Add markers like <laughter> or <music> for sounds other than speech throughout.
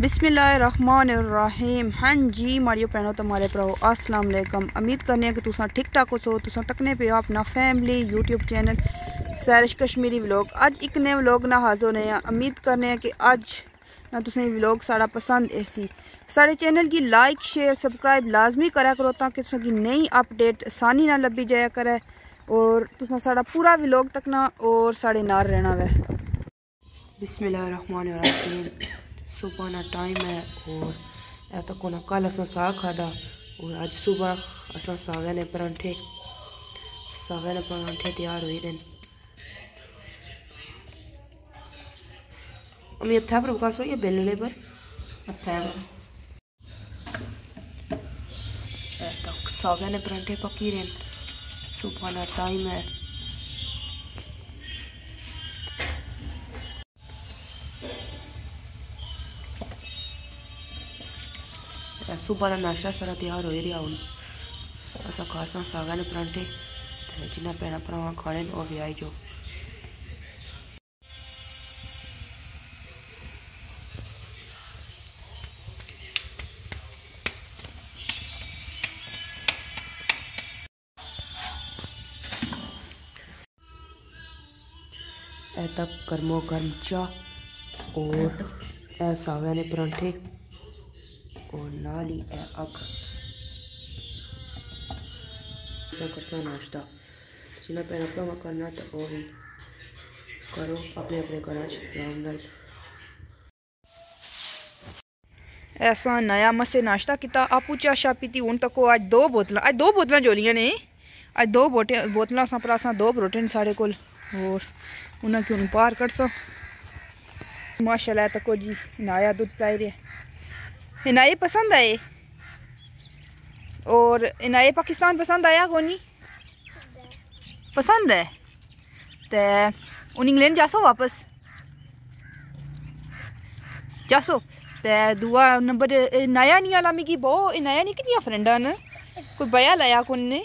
बिस्मिल्लाहिर्रहमानिर्रहीम। हाँ जी माड़ियो भैनों तो मारे भराओ वालेकुम। उम्मीद करने कि तुसा ठीक ठाक हो तुसा तकने पे हो अपना family, YouTube channel, Sairish Kashmiri vlog. अज एक नए व्लॉग ना हाजिर होने हैं उम्मीद करने कि अज ना तुसें व्लॉग साड़ा पसंद ऐसी साढ़े चैनल की लाइक, शेयर, सब्सक्राइब लाजमी करा करो ताकि तुसें नई अपडेट आसानी ना लब्भी जाया करे और तुसा साड़ा पूरा व्लॉग तकना और साढ़े नार रहना वै। बिस्मिल्लाहिर्रहमानिर्रहीम। सुबह ना टाइम है और ए तो कल असा साग खादा और अज सुबह असा सागे ने परांठे सागे ने परांठे तैयार हो रहे अम्मी हथा पर बकास या बेलने पर? हथा सागे ने परांठे पकी रहे सुबह ना टाइम है। सुबह का नाश्ता सारा तैयार हो रहा हूँ असा खासा सागा ने परांठे जिन्हें भैन भरावान खाने वो भी आई जाओ। तक गर्मो गर्म चाह और सागा ने परांठे। नाल ही है अग करसा नाश्ता जिन्हें भैन भरावान करना तो वह भी करो अपने अपने घर आराम ऐसा नया मसे नाश्ता किया आपू चा शा पीती हूँ तक अज दो बोतल अज दो बोतल जोलियाँ ने अज दो बोटे बोतल पर असा दो परोटे साढ़े कोल और उन्हें हूँ पार कट सो माशाल्लाह तको जी नया दुध पिलाई रहे इनाए पसंद आए? और इनाए पाकिस्तान पसंद आया कोनी? पसंद है? ते उन इंग्लैंड जासो वापस। जासो। ते दुआ नंबर नया नहीं आला मिगी बहु नया नहीं कितनी फ्रेंडा न? कोई बया लाया कौन? ने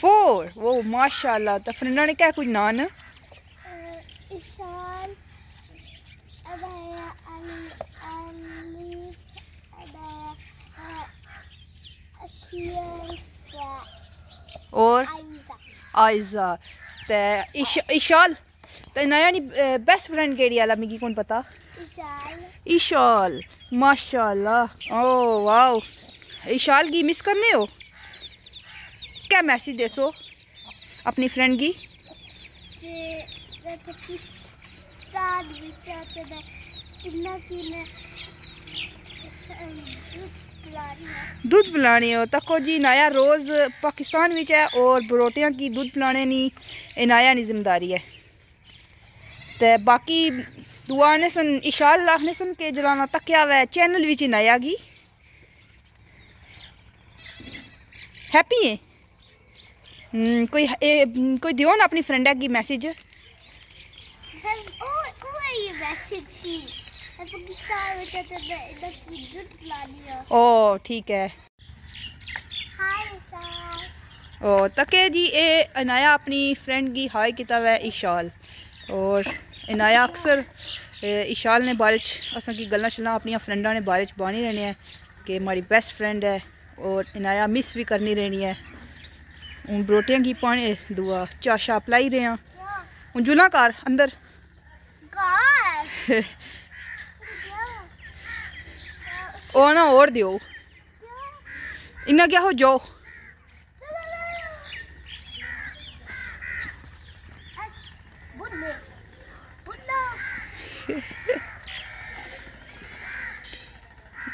फोर वो माशाल्लाह तो फ्रेंडा ने क्या कुछ नान? और आयजा ते इशाल। ते नया नहीं बेस्ट फ्रेंड केड़ी आला मिगी कौन पता? इशाल। माशाल्लाह। Oh wow. इशाल की मिस करने हो? क्या मैसेज देसो अपनी फ्रेंड की दूध पिलानी तको जी नाया रोज़ पाकिस्तान में है और बरोटियाँ की दूध पिलाने नी इनाया नी ज़िम्मेदारी है। तो बाकी दुआ ने सन इशाल आखने सन के जलाना तकया वै चैनल विच इनाया गी। हैप्पी है? हम्म, कोई ए, कोई दियो ना अपनी फ्रेंड की मैसेज? ओ ठीक है। ओ तके जी ए इनाया अपनी फ्रेंड की हाय किता है इशाल। और इनाया अक्सर इशाल ने बारे असा की गल्ला शल्लां अपनी फ्रेंडा ने बारे बानी रहने हैं कि हमारी बेस्ट फ्रेंड है और इनाया मिस भी करनी रहनी है। हूँ बरोटियाँ की पाने दुआ चाशा पलाई रहे हैं हूँ जुला घर अंदर। <laughs> ओ ना और दियो इन्ना क्या हो जाओ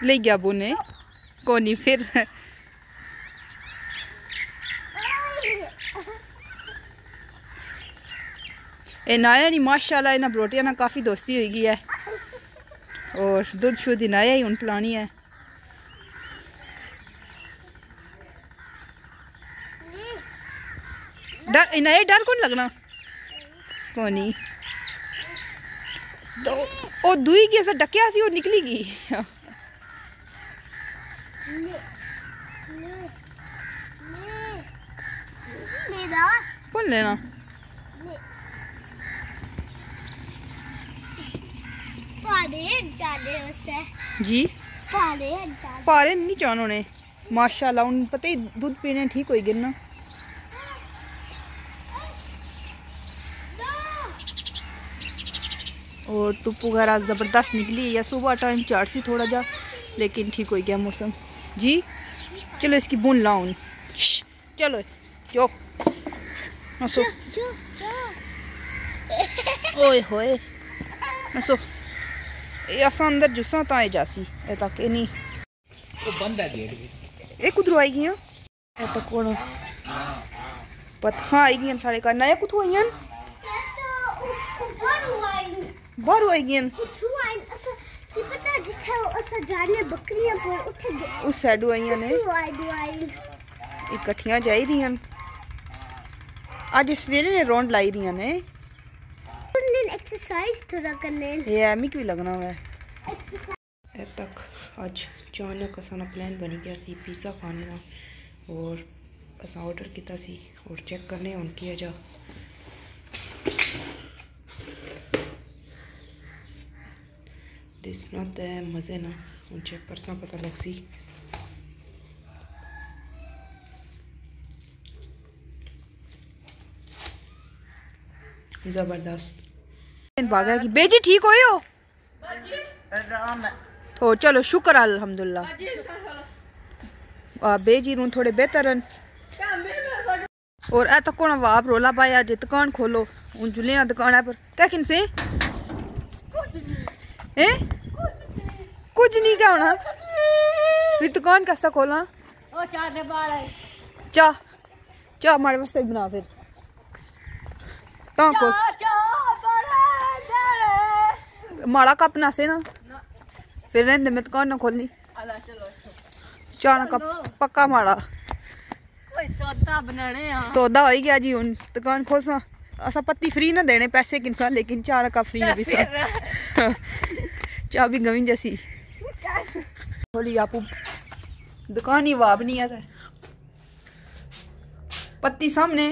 ले गया बुने कोनी फिर ए नाया नहीं माशाल्लाह इन्हें बरोटिया ना काफ़ी दोस्ती हो गई है और दुध शुद्ध नाया ही हूँ पिलानी है डर नहीं डर कौन लगना? कोनी तो वो दुई की असर डकिया सी और निकली गई कौन लेना? जी? पारे नहीं जान होने माशाल्लाह हूँ पता ही दूध पीने ठीक होई गए ना। और धुप्प वगैरह ज़बरदस्त निकली या सुबह टाइम चार सी थोड़ा जा लेकिन ठीक हो गया मौसम। जी चलो इसकी बुन लाऊं। चलो जो नसो। ओए होए। नसो। ये अस अंदर जुस्सा ताए जासी ए तक नहीं वो बंद है गेट ये कुदरो आई गई ए तक कौन पता आई गई साढ़े घर। नया कुथों आई बाहर आई उस साइड आई ने इकट्ठियाँ जाई रही अज सवेरे ने रौंड लाई रही ने। एक्सरसाइज थोड़ा करने ये एमिक भी लगना है। तक अज अचानक असाना प्लान बनी गया सी पिज़्ज़ा खाने का। और असा ऑर्डर किया सी और चेक करने हूँ किया जा दिसना तो मज़े ना हूँ चेक कर पता लग सी ज़बरदस्त भागा की बेजी ठीक हो यो तो चलो शुक्र अल्हम्दुलिल्लाह। बेजी रू थोड़े बेहतर और ए तो कौन वाप रोला पाया जे दुकान खोलो हूँ जुलिया दुकान पर। क्या किन से? ए कुछ नहीं क्या होना? फिर दुकान कैसा खोलना चाह चाह हमारे वास्ते बना फिर। कहाँ खोल। माड़ा कप ना से ना। फिर रहने में दुकान ना खोलनी। चाह ना कप पक्का माड़ा। सौदा हो गया जी हूँ दुकान खोल सा असा पत्ती फ्री ना देने पैसे किनसा लेकिन चार का फ्री भी सा। चाह भी गवी जैसी। खोली आप दुकान ही वाब नहीं आता पत्ती सामने।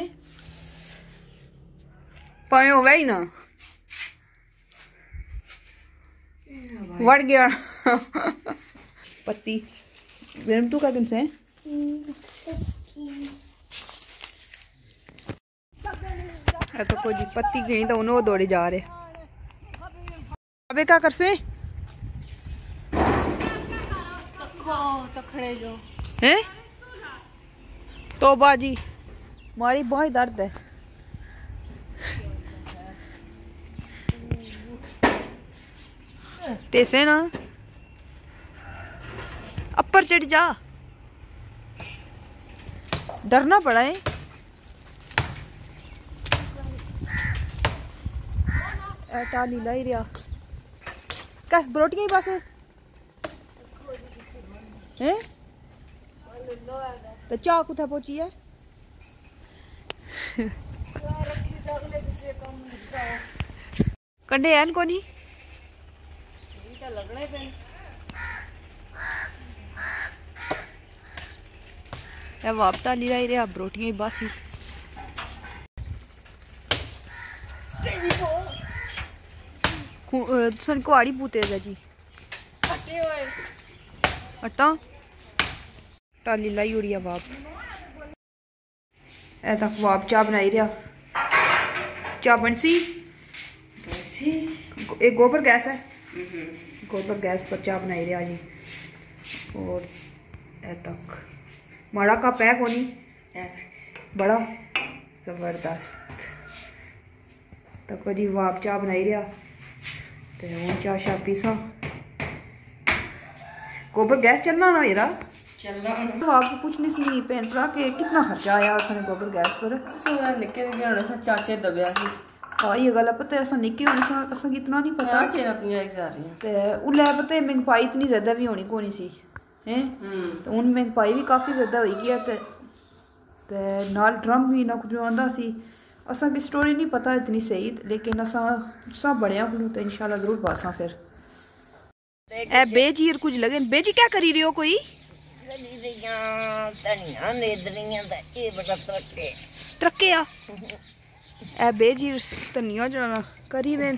पायो वही ना। वड़ गया। पत्ती वेरम तू क्या किनसे तो कोई जी पत्ती गिनी तो उन्होंने दौड़े जा रहे। अबे क्या कर से हैं? तो बाजी मारी बहुत दर्द है। टेसे ना? अपर चढ़ जा। डरना पड़ा है। टाली लाई रिया कैस बरोटियां ही पासे हैं तो चाह कुत्थे पहुंची है कंडे हैं कोनी ਇਹ ਵਾਪਟਾ ਲੀ ਰਹੀ ਰਿਹਾ ਬਰੋਟੀਆਂ ਹੀ ਬਾਸੀ सन कुआड़ी पूते है जी। अट्टा टाली लाई है बाप। ए तक बाप चाह बनाई रहा चाह बन सी? एक गोबर गैस है? गोबर गैस पर चाह बनाई रहा जी। और ए तक। माड़ा कप है कोनी? बड़ा ज़बरदस्त। तको जी वाप चाह बनाई रहा Moncağı şapıysan. गोबर गैस चलना ना मेरा चलना तो आपको कुछ नहीं सुनी भैन भरा के कितना खर्चा आया उसने गोबर गैस पर निक्के निक्के होने सा चाचे दबया सी हाँ ये गल पता है असा निक्के होने सा असा कितना नहीं पता चाचे अपनी एग्जाम ते उले पता है महंगाई इतनी ज्यादा भी होनी कोनी सी हैं तो उन महंगाई भी काफी ज्यादा होई गया ते ते नाल ड्रम भी ना कुछ आंदा सी असांखे स्टोरी नहीं पता इतनी सही लेकिन असा असां बणिया हूँ तो इंशाल्लाह ज़रूर बासा फिर। ए बेजी कुछ लगे? बेजी क्या करी रही हो कोई? तरक्के ए बेजी धनिया जाना करी वे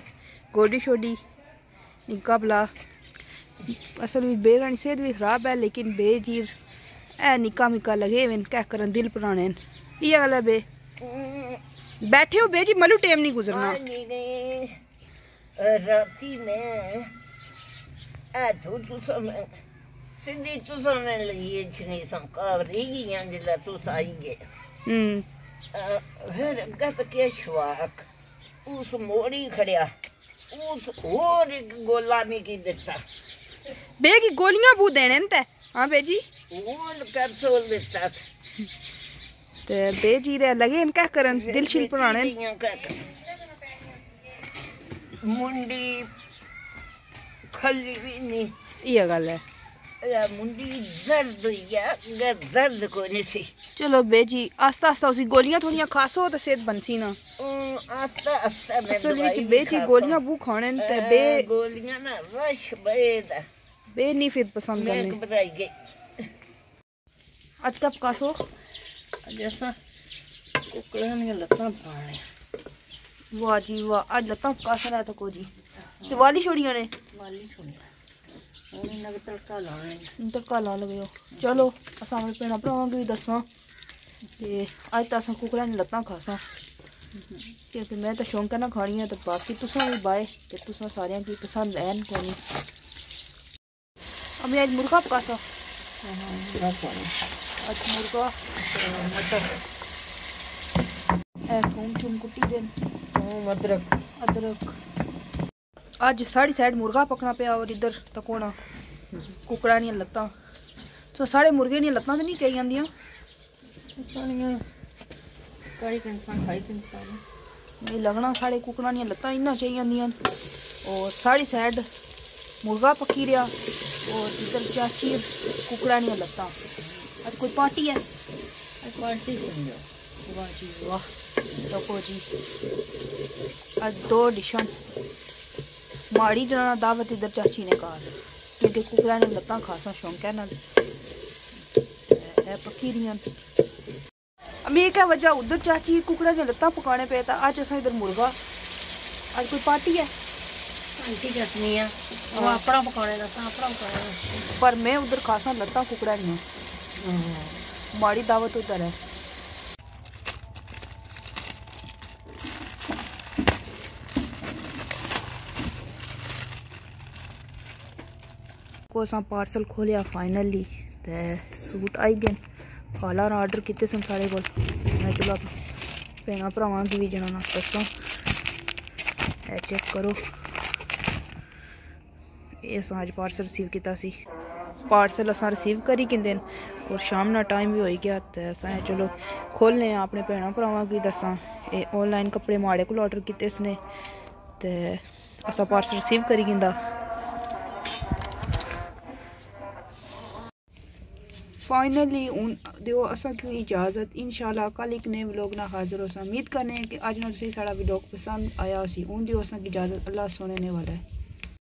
गोडी शोडी निक्का भला असल में बेरानी सेहत भी खराब है लेकिन बेजीर ए निक्का मिक्का लगे हुए क्या करन दिल पुराने ये गल है बे। बैठे हो बे जी मलू टाइम नहीं गुजरना। राती में सिद्धि लिए छनी संकार जिला हम्म। फिर गत के शवाक उस मोड़ी खड़िया उस और गोलामी की दिता बे की गोलियाँ बू देने ते। हाँ बे जी और कैप्सूल दिता ते बेजीरे लगे इन क्या करन दिल शिल मुंडी खली भी नहीं। ये गल है। चलो बेजी आस्ता आस्ता उसी गोलियाँ थोड़ियाँ खासो तो सेहत बनसी ना। आस्ता आस्ता असल बेजी गोलियाँ बू खाने बे गोलियाँ ना रश बे नहीं फिर पसंद मैं कासो जैसा चलो अस भैन भ्रावां भी दसा अस कुकड़ा ने मैं तो शौक ना खानी है बाकी तुसा भी बाय ते सारे की पसंद है कोनी अभी अज मुर्गा पकासा अच्छा मुर्गा मटर थूम कुटी अदरक अदरक आज साड़ी साइड मुर्गा पकना पे और इधर तकोना। कुकड़ा नहीं लत्ता। तो साढ़े मुर्गे नहीं लत्ता तो नहीं कही आंदियाँ? नहीं लगना साढ़े कुकड़ा नहीं लत्ता इन्ना चाहिए आंदियाँ और साड़ी साइड मुर्गा पकी रहा और इधर चाचीर कुकड़ा नहीं लत्ता। अज कोई पार्टी है? माड़ी जना दावत इधर चाची ने कहा। क्योंकि कुकरा ने लत्त खासा शौक है ना। पकी रही अमीर क्या वजह उधर चाची कुकड़ा ने लत्त पकाने पे था अज असा इधर मुर्गा। अज कोई पार्टी है? हाँ। पर मैं उधर खासा लत्त कुकड़ा नहीं माड़ी दावत उतर है। कोसा पार्सल खोलिया फाइनली तो सूट आई गए कॉलर आर्डर किए सन सारे को मैं चलो भैन भरावान दी जाना जना चेक करो। ये अज पार्सल रिसीव किया पार्सल अस रिसीव करी कींदे और शाम ना टाइम भी हो गया तो अस चलो खोलने अपने भैन भ्रावां की दसा ये ऑनलाइन कपड़े माड़े को ऑर्डर किए इसने। ते असां पार्सल रिसीव करी कींदा। फाइनली उन दियो असा की इजाज़त। शाला कल एक नए ब्लॉग ना हाजिर होसा उम्मीद करने कि अज ना तुम्हें साढ़ा ब्लॉग पसंद आया उसी हूँ दियो असा की इजाज़त। अल्लाह सोने ने वाला। है